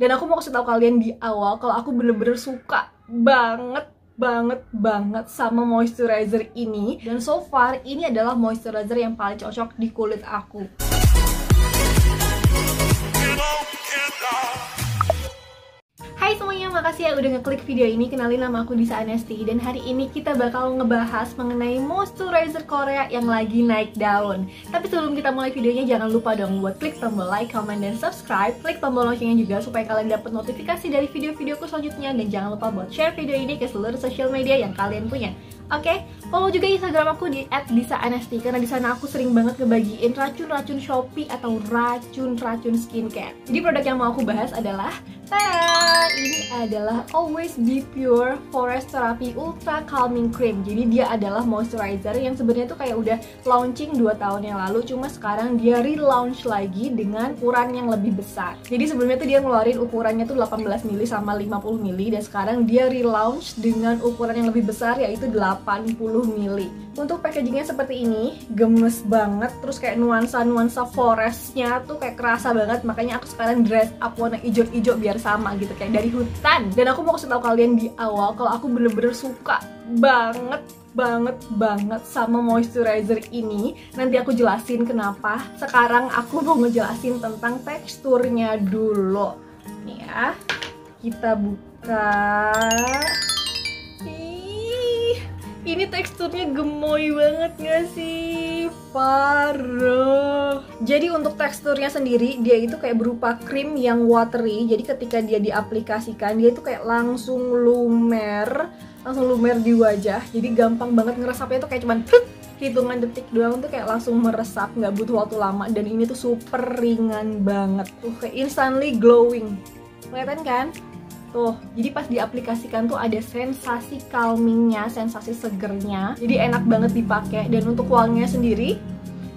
Dan aku mau kasih tahu kalian di awal kalau aku bener-bener suka banget banget banget sama moisturizer ini dan so far ini adalah moisturizer yang paling cocok di kulit aku. Semuanya, makasih ya udah ngeklik video ini Kenalin nama aku Disa Anesti Dan hari ini kita bakal ngebahas mengenai moisturizer Korea yang lagi naik daun Tapi sebelum kita mulai videonya jangan lupa dong buat klik tombol like, comment, dan subscribe Klik tombol loncengnya juga supaya kalian dapat notifikasi dari video-videoku selanjutnya Dan jangan lupa buat share video ini ke seluruh social media yang kalian punya Oke, okay? follow juga Instagram aku di @disaanesti karena di sana aku sering banget ngebagiin racun-racun Shopee atau racun-racun skincare. Jadi produk yang mau aku bahas adalah Tada! Ini adalah Always Be Pure Forest Therapy Ultra Calming Cream. Jadi dia adalah moisturizer yang sebenarnya tuh kayak udah launching 2 tahun yang lalu Cuma sekarang dia relaunch lagi dengan ukuran yang lebih besar. Jadi sebelumnya tuh dia ngeluarin ukurannya tuh 18 ml sama 50 ml Dan sekarang dia relaunch dengan ukuran yang lebih besar yaitu 80 ml untuk packagingnya seperti ini, gemes banget, terus kayak nuansa-nuansa forestnya tuh kayak kerasa banget, makanya aku sekarang dress up warna hijau-hijau biar sama gitu, kayak dari hutan. Dan aku mau kasih tahu kalian di awal kalau aku bener-bener suka banget banget banget sama moisturizer ini Nanti aku jelasin kenapa. Sekarang aku mau ngejelasin tentang teksturnya dulu. Nih ya Kita buka ini teksturnya gemoy banget gak sih? Parah. Jadi untuk teksturnya sendiri dia itu kayak berupa krim yang watery. Jadi ketika dia diaplikasikan dia itu kayak langsung lumer Langsung lumer di wajah. Jadi gampang banget ngeresapnya tuh kayak cuman hitungan detik doang tuh kayak langsung meresap nggak butuh waktu lama. Dan ini tuh super ringan banget. Tuh kayak instantly glowing. Kelihatan kan Tuh, jadi pas diaplikasikan tuh ada sensasi calmingnya, sensasi segernya. Jadi enak banget dipakai dan untuk wanginya sendiri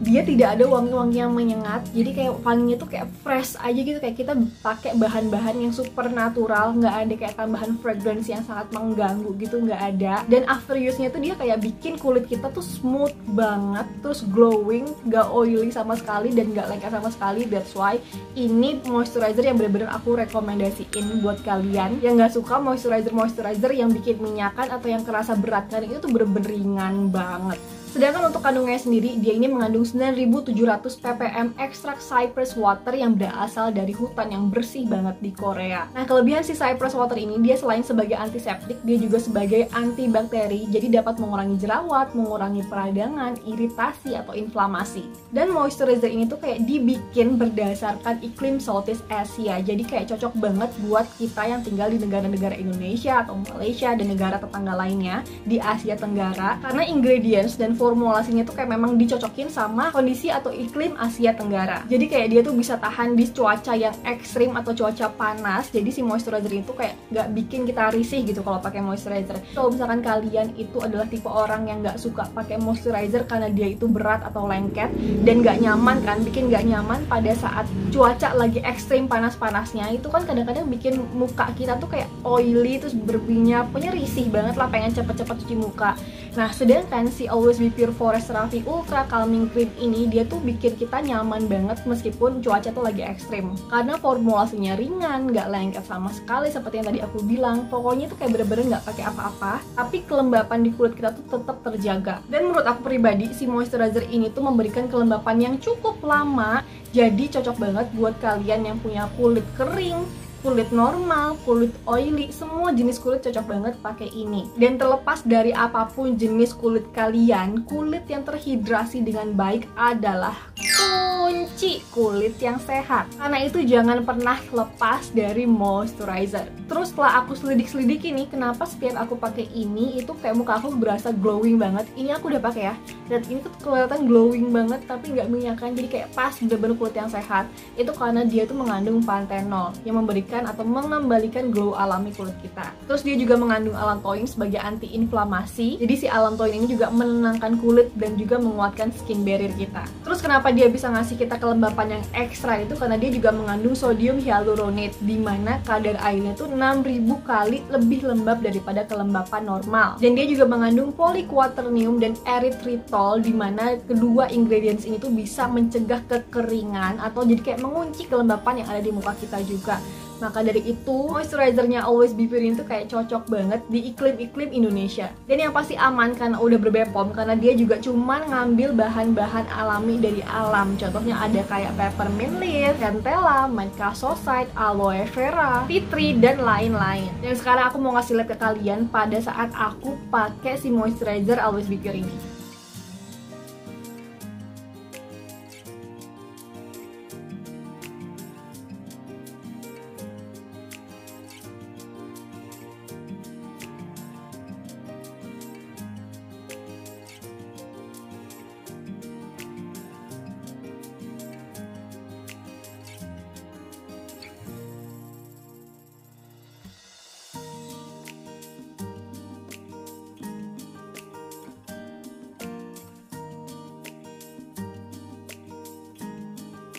dia tidak ada wangi-wangi yang menyengat jadi kayak wanginya tuh kayak fresh aja gitu kayak kita pakai bahan-bahan yang super natural nggak ada kayak tambahan fragrance yang sangat mengganggu gitu nggak ada. Dan after use nya tuh dia kayak bikin kulit kita tuh smooth banget terus glowing nggak oily sama sekali dan nggak lengket sama sekali. That's why ini moisturizer yang bener-bener aku rekomendasiin buat kalian. Yang nggak suka moisturizer moisturizer yang bikin minyakan atau yang kerasa berat kan itu tuh bener-bener ringan banget Sedangkan untuk kandungannya sendiri, dia ini mengandung 9700 ppm ekstrak cypress water yang berasal dari hutan yang bersih banget di Korea. Nah, kelebihan si cypress water ini, dia selain sebagai antiseptik, dia juga sebagai antibakteri, jadi dapat mengurangi jerawat, mengurangi peradangan, iritasi, atau inflamasi. Dan moisturizer ini tuh kayak dibikin berdasarkan iklim Southeast Asia, jadi kayak cocok banget buat kita yang tinggal di negara-negara Indonesia atau Malaysia dan negara tetangga lainnya di Asia Tenggara, karena ingredients dan formulasinya tuh kayak memang dicocokin sama kondisi atau iklim Asia Tenggara. Jadi kayak dia tuh bisa tahan di cuaca yang ekstrim atau cuaca panas. Jadi si moisturizer itu kayak nggak bikin kita risih gitu kalau pakai moisturizer. Kalau misalkan kalian itu adalah tipe orang yang nggak suka pakai moisturizer karena dia itu berat atau lengket dan nggak nyaman kan, bikin nggak nyaman pada saat cuaca lagi ekstrim panas-panasnya itu kan kadang-kadang bikin muka kita tuh kayak oily terus berminyak, punya risih banget lah pengen cepet-cepet cuci muka. Nah sedangkan si Always Be Pure Forest Raffi Ultra Calming Cream ini dia tuh bikin kita nyaman banget meskipun cuaca tuh lagi ekstrim. Karena formulasinya ringan, nggak lengket sama sekali seperti yang tadi aku bilang. Pokoknya tuh kayak bener-bener nggak pakai apa-apa. Tapi kelembapan di kulit kita tuh tetap terjaga. Dan menurut aku pribadi si moisturizer ini tuh memberikan kelembapan yang cukup lama. Jadi cocok banget buat kalian yang punya kulit kering kulit normal, kulit oily, semua jenis kulit cocok banget pakai ini. Dan terlepas dari apa pun jenis kulit kalian, kulit yang terhidrasi dengan baik adalah kunci kulit yang sehat. Karena itu jangan pernah lepas dari moisturizer. Terus setelah aku selidik-selidik ini kenapa setiap aku pakai ini itu kayak muka aku berasa glowing banget. Ini aku udah pakai ya. Dan ini tuh kelihatan glowing banget tapi nggak minyakan jadi kayak pas bener-bener kulit yang sehat. Itu karena dia tuh mengandung panthenol yang memberikan atau mengembalikan glow alami kulit kita terus dia juga mengandung allantoin sebagai anti-inflamasi jadi si allantoin ini juga menenangkan kulit dan juga menguatkan skin barrier kita terus kenapa dia bisa ngasih ngasih kita kelembapan yang ekstra itu karena dia juga mengandung sodium hyaluronate di mana kadar airnya tuh 6000 kali lebih lembab daripada kelembapan normal. Dan dia juga mengandung polyquaternium dan erythritol di mana kedua ingredients ini tuh bisa mencegah kekeringan atau jadi kayak mengunci kelembapan yang ada di muka kita juga. Maka dari itu, moisturizernya Always Be Pure ini tuh kayak cocok banget di iklim-iklim Indonesia. Dan yang pasti aman karena udah berbepom karena dia juga cuman ngambil bahan-bahan alami dari alam. Contohnya ada kayak peppermint leaf, centella, mancasosite, aloe vera, tea tree dan lain-lain. Dan sekarang aku mau ngasih lihat ke kalian pada saat aku pakai si moisturizer Always Be Pure ini.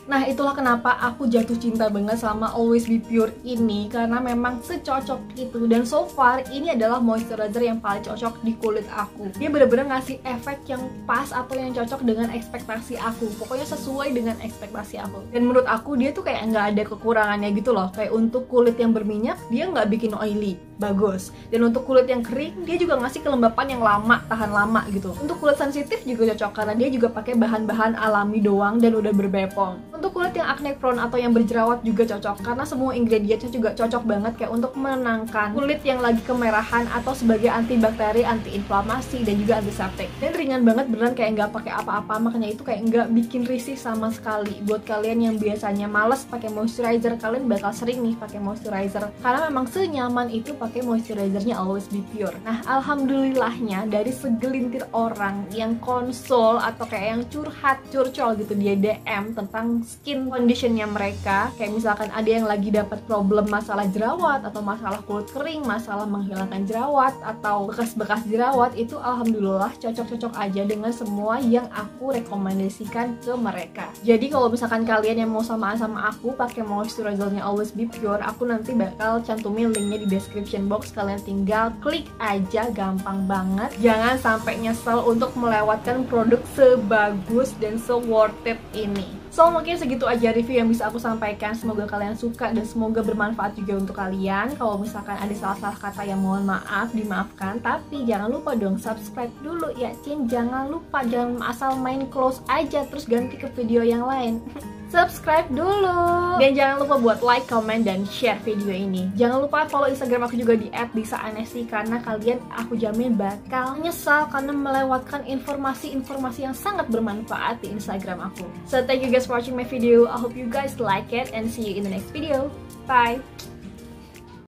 Nah itulah kenapa aku jatuh cinta banget sama Always Be Pure ini Karena memang secocok itu. Dan so far ini adalah moisturizer yang paling cocok di kulit aku. Dia bener-bener ngasih efek yang pas atau yang cocok dengan ekspektasi aku. Pokoknya sesuai dengan ekspektasi aku. Dan menurut aku dia tuh kayak nggak ada kekurangannya gitu loh. Kayak untuk kulit yang berminyak dia nggak bikin oily. Bagus. Dan untuk kulit yang kering dia juga ngasih kelembapan yang lama tahan lama gitu. Untuk kulit sensitif juga cocok karena dia juga pakai bahan-bahan alami doang dan udah berbepom untuk kulit yang acne prone atau yang berjerawat juga cocok. Karena semua ingredientnya juga cocok banget kayak untuk menenangkan kulit yang lagi kemerahan atau sebagai antibakteri anti inflamasi dan juga antiseptik. Dan ringan banget beneran kayak nggak pakai apa-apa. Makanya itu kayak nggak bikin risih sama sekali. Buat kalian yang biasanya males pakai moisturizer kalian bakal sering nih pakai moisturizer. Karena memang senyaman itu pakai moisturizernya Always Be Pure. Nah, alhamdulillahnya dari segelintir orang yang konsol atau kayak yang curhat, curcol gitu dia DM tentang skin conditionnya mereka, kayak misalkan ada yang lagi dapat problem masalah jerawat atau masalah kulit kering, masalah menghilangkan jerawat atau bekas-bekas jerawat itu alhamdulillah cocok-cocok aja dengan semua yang aku rekomendasikan ke mereka. Jadi kalau misalkan kalian yang mau sama sama aku pakai moisturizernya Always Be Pure, aku nanti bakal cantumin linknya di description box. Kalian tinggal klik aja gampang banget. Jangan sampai nyesel untuk melewatkan produk sebagus dan se it ini So mungkin segitu aja review yang bisa aku sampaikan. Semoga kalian suka dan semoga bermanfaat juga untuk kalian. Kalau misalkan ada salah-salah kata yang mohon maaf dimaafkan. Tapi jangan lupa dong subscribe dulu ya Cin. Jangan lupa jangan asal main close aja terus ganti ke video yang lain subscribe dulu. Dan jangan lupa buat like, comment, dan share video ini. Jangan lupa follow instagram aku juga di @disaanesi karena kalian aku jamin bakal nyesal karena melewatkan informasi-informasi yang sangat bermanfaat di instagram aku. So thank you guys for watching my video. I hope you guys like it and see you in the next video. Bye